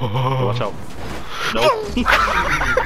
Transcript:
Watch out. Não.